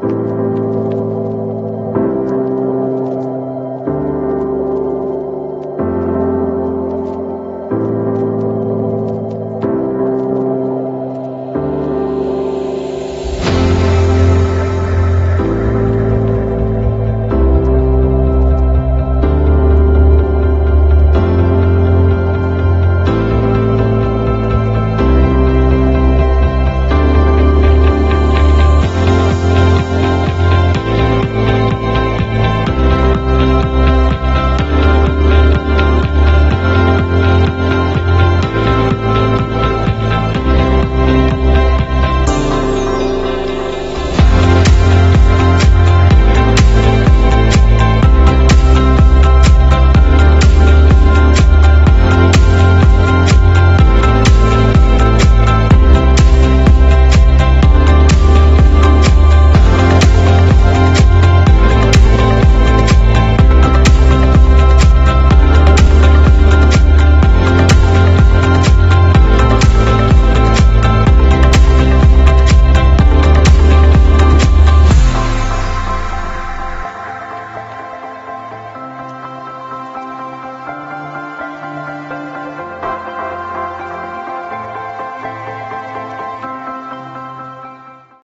Música